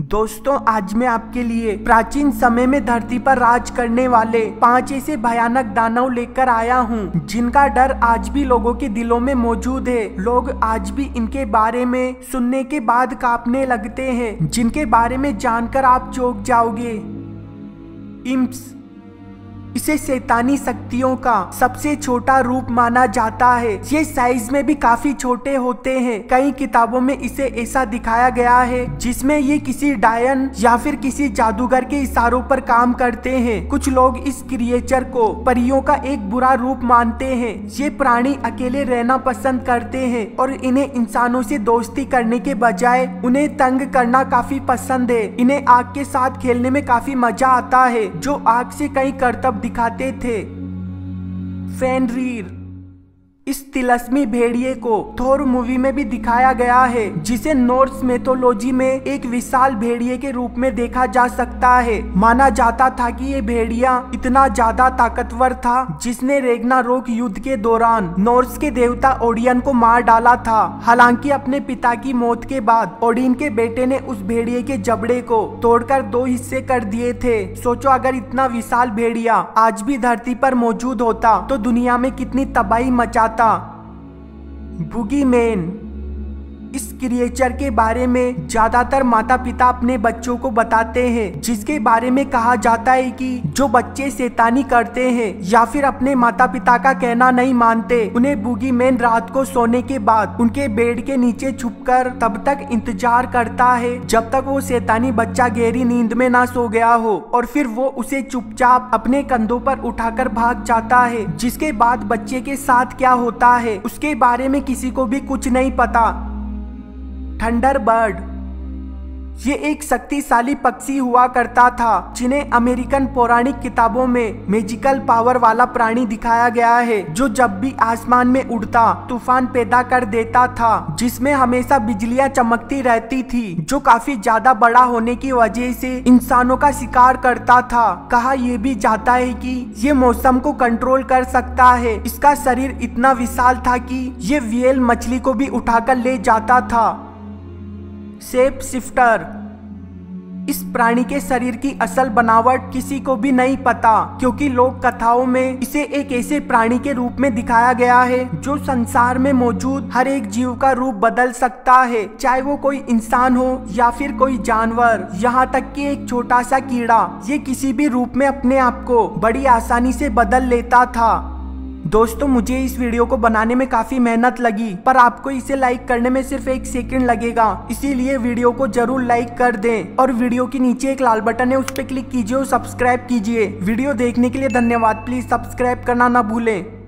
दोस्तों, आज मैं आपके लिए प्राचीन समय में धरती पर राज करने वाले पाँच ऐसे भयानक दानव लेकर आया हूँ, जिनका डर आज भी लोगों के दिलों में मौजूद है। लोग आज भी इनके बारे में सुनने के बाद कांपने लगते हैं, जिनके बारे में जानकर आप चौंक जाओगे। इम्स। इसे शैतानी शक्तियों का सबसे छोटा रूप माना जाता है। ये साइज़ में भी काफ़ी छोटे होते हैं। कई किताबों में इसे ऐसा दिखाया गया है, जिसमें ये किसी डायन या फिर किसी जादूगर के इशारों पर काम करते हैं। कुछ लोग इस क्रिएचर को परियों का एक बुरा रूप मानते हैं। ये प्राणी अकेले रहना पसंद करते हैं और इन्हें इंसानों से दोस्ती करने के बजाय उन्हें तंग करना काफ़ी पसंद है। इन्हें आग के साथ खेलने में काफ़ी मज़ा आता है, जो आग से कई करतब दिखाते थे। फेनरीर इस तिलस्मी भेड़िए को थोर मूवी में भी दिखाया गया है, जिसे नॉर्स मेथोलॉजी में एक विशाल भेड़िए के रूप में देखा जा सकता है। माना जाता था कि ये भेड़िया इतना ज़्यादा ताकतवर था, जिसने रेगना रोक युद्ध के दौरान नॉर्स के देवता ओडियन को मार डाला था। हालाँकि अपने पिता की मौत के बाद ओडिन के बेटे ने उस भेड़िए के जबड़े को तोड़कर दो हिस्से कर दिए थे। सोचो, अगर इतना विशाल भेड़िया आज भी धरती पर मौजूद होता तो दुनिया में कितनी तबाही मचाता। बुगी मैन इस क्रिएचर के बारे में ज़्यादातर माता पिता अपने बच्चों को बताते हैं, जिसके बारे में कहा जाता है कि जो बच्चे शैतानी करते हैं या फिर अपने माता पिता का कहना नहीं मानते, उन्हें बुगी मैन रात को सोने के बाद उनके बेड के नीचे छुपकर तब तक इंतज़ार करता है, जब तक वो शैतानी बच्चा गहरी नींद में ना सो गया हो और फिर वो उसे चुपचाप अपने कंधों पर उठाकर भाग जाता है, जिसके बाद बच्चे के साथ क्या होता है, उसके बारे में किसी को भी कुछ नहीं पता। थंडरबर्ड। ये एक शक्तिशाली पक्षी हुआ करता था, जिन्हें अमेरिकन पौराणिक किताबों में मेजिकल पावर वाला प्राणी दिखाया गया है, जो जब भी आसमान में उड़ता, तूफ़ान पैदा कर देता था, जिसमें हमेशा बिजलियाँ चमकती रहती थी, जो काफ़ी ज़्यादा बड़ा होने की वजह से इंसानों का शिकार करता था। कहा यह भी जाता है कि ये मौसम को कंट्रोल कर सकता है। इसका शरीर इतना विशाल था कि ये वियल मछली को भी उठाकर ले जाता था। सेप शिफ्टर इस प्राणी के शरीर की असल बनावट किसी को भी नहीं पता, क्योंकि लोक कथाओं में इसे एक ऐसे प्राणी के रूप में दिखाया गया है, जो संसार में मौजूद हर एक जीव का रूप बदल सकता है, चाहे वो कोई इंसान हो या फिर कोई जानवर। यहाँ तक कि एक छोटा सा कीड़ा, ये किसी भी रूप में अपने आप को बड़ी आसानी से बदल लेता था। दोस्तों, मुझे इस वीडियो को बनाने में काफ़ी मेहनत लगी, पर आपको इसे लाइक करने में सिर्फ़ एक सेकंड लगेगा। इसीलिए वीडियो को ज़रूर लाइक कर दें और वीडियो के नीचे एक लाल बटन है, उस पर क्लिक कीजिए और सब्सक्राइब कीजिए। वीडियो देखने के लिए धन्यवाद। प्लीज़ सब्सक्राइब करना न भूलें।